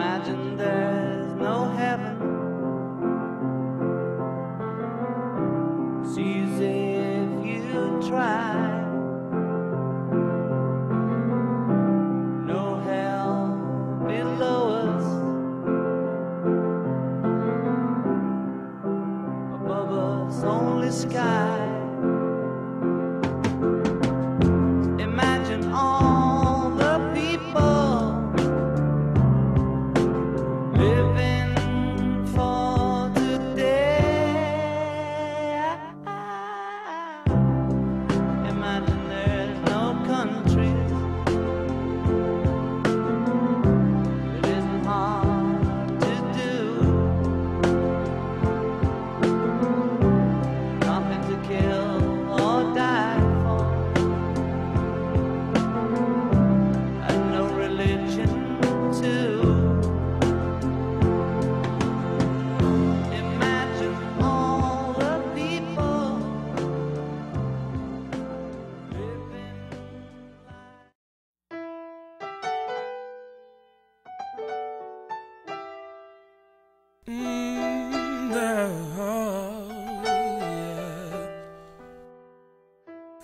Imagine there's no heaven. It's if you try. No hell below us. Above us, only sky.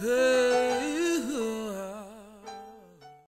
Hey.